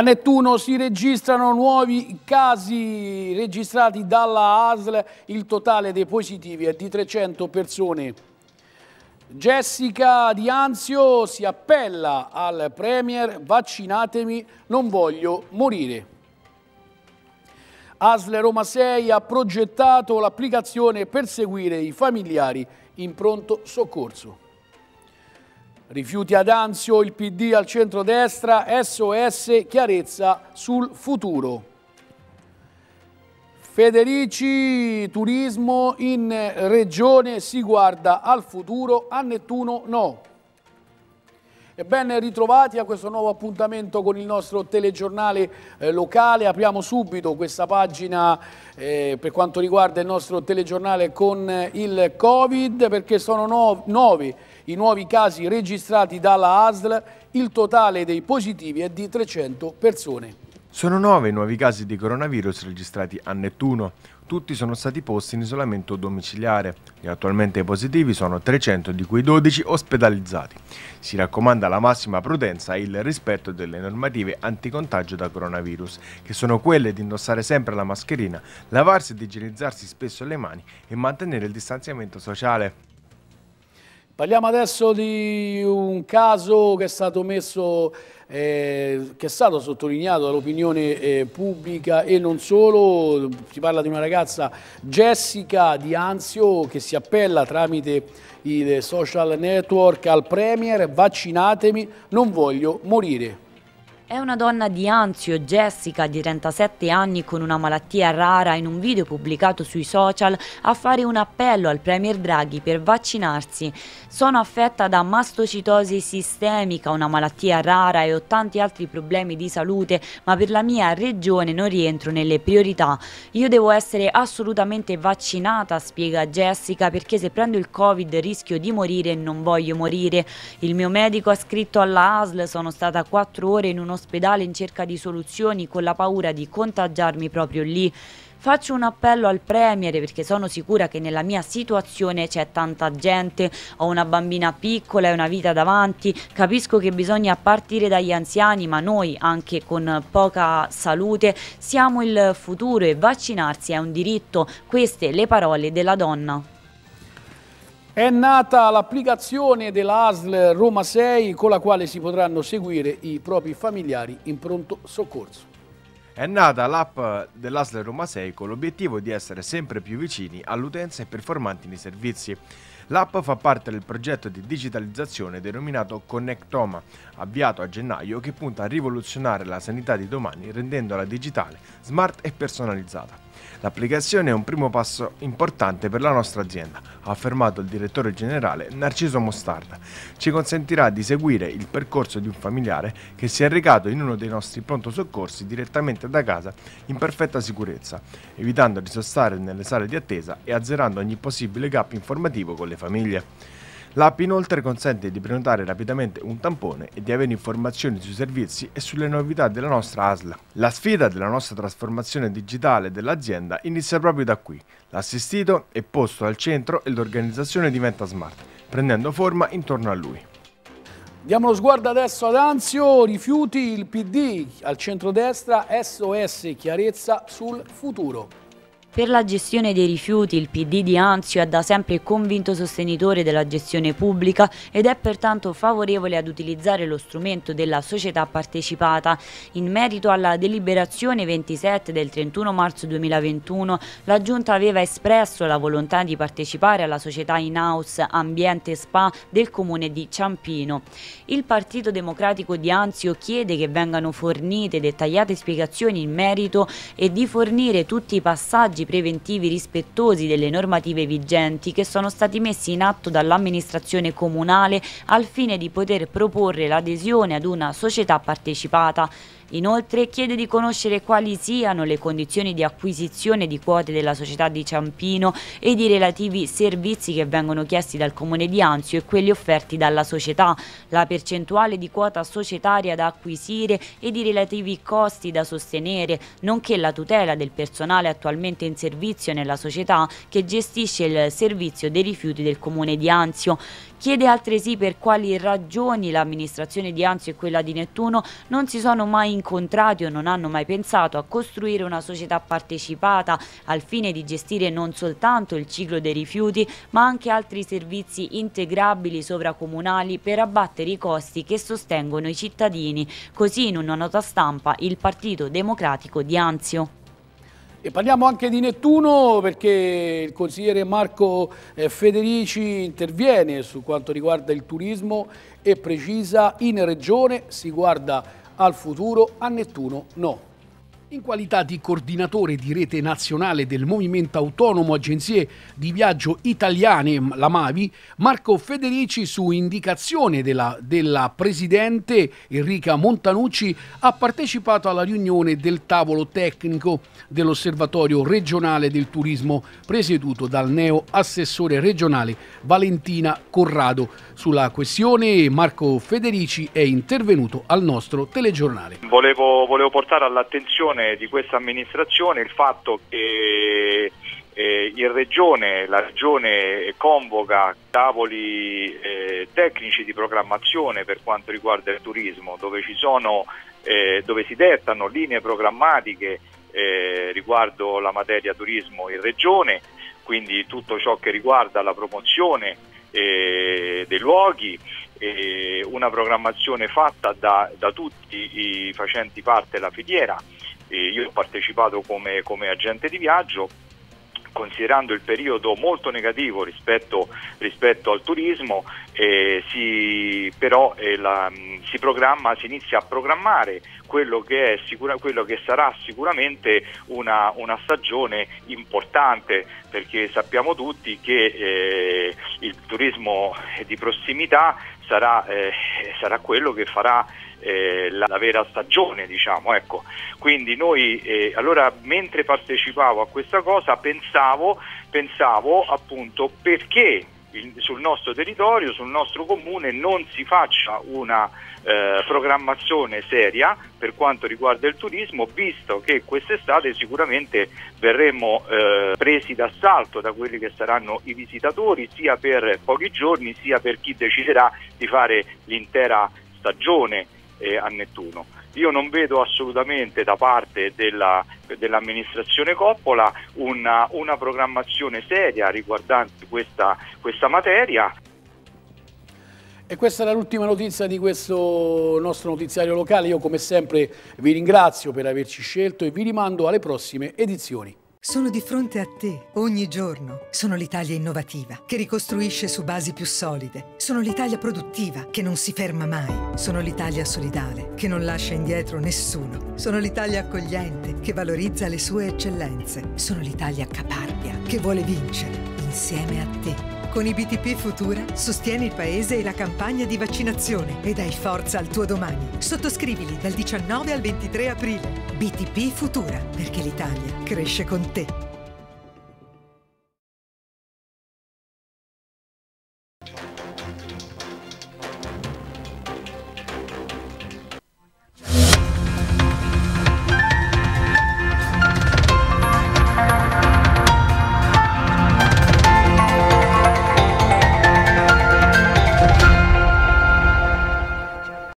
A Nettuno si registrano nuovi casi registrati dalla ASL, il totale dei positivi è di 300 persone. Jessica Di Anzio si appella al Premier, vaccinatemi, non voglio morire. ASL Roma 6 ha progettato l'applicazione per seguire i familiari in pronto soccorso. Rifiuti ad Anzio, il PD al centro-destra, SOS, chiarezza sul futuro. Federici, turismo in regione si guarda al futuro, a Nettuno no. E ben ritrovati a questo nuovo appuntamento con il nostro telegiornale eh, locale. Apriamo subito questa pagina eh, per quanto riguarda il nostro telegiornale con il Covid perché sono nove i nuovi casi registrati dalla ASL, il totale dei positivi è di 300 persone. Sono nove i nuovi casi di coronavirus registrati a Nettuno. Tutti sono stati posti in isolamento domiciliare e attualmente i positivi sono 300, di cui 12 ospedalizzati. Si raccomanda la massima prudenza e il rispetto delle normative anticontagio da coronavirus, che sono quelle di indossare sempre la mascherina, lavarsi ed igienizzarsi spesso le mani e mantenere il distanziamento sociale. Parliamo adesso di un caso che è stato messo, eh, che è stato sottolineato dall'opinione eh, pubblica e non solo, si parla di una ragazza Jessica Di Anzio che si appella tramite i social network al Premier, vaccinatemi, non voglio morire. È una donna di Anzio, Jessica, di 37 anni con una malattia rara, in un video pubblicato sui social a fare un appello al Premier Draghi per vaccinarsi. Sono affetta da mastocitosi sistemica, una malattia rara e ho tanti altri problemi di salute, ma per la mia regione non rientro nelle priorità. Io devo essere assolutamente vaccinata, spiega Jessica, perché se prendo il Covid rischio di morire e non voglio morire. Il mio medico ha scritto alla ASL, sono stata 4 ore in uno ospedale in cerca di soluzioni con la paura di contagiarmi proprio lì. Faccio un appello al Premier perché sono sicura che nella mia situazione c'è tanta gente, ho una bambina piccola e una vita davanti, capisco che bisogna partire dagli anziani ma noi anche con poca salute siamo il futuro e vaccinarsi è un diritto, queste le parole della donna. È nata l'applicazione dell'ASL Roma 6 con la quale si potranno seguire i propri familiari in pronto soccorso. È nata l'app dell'ASL Roma 6 con l'obiettivo di essere sempre più vicini all'utenza e performanti nei servizi. L'app fa parte del progetto di digitalizzazione denominato Connectoma, avviato a gennaio che punta a rivoluzionare la sanità di domani rendendola digitale, smart e personalizzata. L'applicazione è un primo passo importante per la nostra azienda, ha affermato il direttore generale Narciso Mostarda. Ci consentirà di seguire il percorso di un familiare che si è recato in uno dei nostri pronto soccorsi direttamente da casa in perfetta sicurezza, evitando di sostare nelle sale di attesa e azzerando ogni possibile gap informativo con le famiglie. L'app inoltre consente di prenotare rapidamente un tampone e di avere informazioni sui servizi e sulle novità della nostra ASLA. La sfida della nostra trasformazione digitale dell'azienda inizia proprio da qui. L'assistito è posto al centro e l'organizzazione diventa smart, prendendo forma intorno a lui. Diamo lo sguardo adesso ad Anzio, rifiuti il PD al centrodestra, SOS chiarezza sul futuro. Per la gestione dei rifiuti il PD di Anzio è da sempre convinto sostenitore della gestione pubblica ed è pertanto favorevole ad utilizzare lo strumento della società partecipata. In merito alla deliberazione 27 del 31 marzo 2021, la Giunta aveva espresso la volontà di partecipare alla società in-house Ambiente Spa del comune di Ciampino. Il Partito Democratico di Anzio chiede che vengano fornite dettagliate spiegazioni in merito e di fornire tutti i passaggi passaggi preventivi rispettosi delle normative vigenti che sono stati messi in atto dall'amministrazione comunale al fine di poter proporre l'adesione ad una società partecipata. Inoltre chiede di conoscere quali siano le condizioni di acquisizione di quote della società di Ciampino e i relativi servizi che vengono chiesti dal comune di Anzio e quelli offerti dalla società, la percentuale di quota societaria da acquisire ed i relativi costi da sostenere, nonché la tutela del personale attualmente in servizio nella società che gestisce il servizio dei rifiuti del comune di Anzio. Chiede altresì per quali ragioni l'amministrazione di Anzio e quella di Nettuno non si sono mai incontrati o non hanno mai pensato a costruire una società partecipata al fine di gestire non soltanto il ciclo dei rifiuti ma anche altri servizi integrabili sovracomunali per abbattere i costi che sostengono i cittadini. Così in una nota stampa il Partito Democratico di Anzio. E parliamo anche di Nettuno perché il consigliere Marco eh, Federici interviene su quanto riguarda il turismo e precisa in regione si guarda al futuro, a Nettuno no. In qualità di coordinatore di rete nazionale del Movimento Autonomo Agenzie di Viaggio Italiane, la MAVI, Marco Federici, su indicazione della, della Presidente Enrica Montanucci, ha partecipato alla riunione del tavolo tecnico dell'Osservatorio regionale del turismo presieduto dal neo assessore regionale Valentina Corrado. Sulla questione Marco Federici è intervenuto al nostro telegiornale. Volevo, volevo portare all'attenzione di questa amministrazione il fatto che eh, in regione, la regione convoca tavoli eh, tecnici di programmazione per quanto riguarda il turismo, dove, sono, eh, dove si dettano linee programmatiche eh, riguardo la materia turismo in regione, quindi tutto ciò che riguarda la promozione eh, dei luoghi, una programmazione fatta da, da, tutti i facenti parte della filiera. Eh, io ho partecipato come, come agente di viaggio considerando il periodo molto negativo rispetto, rispetto al turismo, eh, si, però eh, la, si, si, inizia a programmare quello che, sicura, quello che sarà sicuramente una, una, stagione importante perché sappiamo tutti che eh, il turismo di prossimità sarà, eh, sarà quello che farà eh, la, la, vera stagione, diciamo, ecco. Quindi noi, eh, allora, mentre partecipavo a questa cosa, pensavo, pensavo appunto perché il, sul nostro territorio, sul nostro comune non si faccia una eh, programmazione seria per quanto riguarda il turismo, visto che quest'estate sicuramente verremo eh, presi d'assalto da quelli che saranno i visitatori, sia per pochi giorni, sia per chi deciderà di fare l'intera stagione eh, a Nettuno. Io non vedo assolutamente da parte della, dell'amministrazione Coppola una, una, programmazione seria riguardante questa, questa materia. E questa era l'ultima notizia di questo nostro notiziario locale. Io come sempre vi ringrazio per averci scelto e vi rimando alle prossime edizioni. Sono di fronte a te ogni giorno. Sono l'Italia innovativa, che ricostruisce su basi più solide. Sono l'Italia produttiva, che non si ferma mai. Sono l'Italia solidale, che non lascia indietro nessuno. Sono l'Italia accogliente, che valorizza le sue eccellenze. Sono l'Italia caparbia, che vuole vincere insieme a te. Con i BTP Futura sostieni il paese e la campagna di vaccinazione e dai forza al tuo domani. Sottoscrivili dal 19 al 23 aprile. BTP Futura, perché l'Italia cresce con te.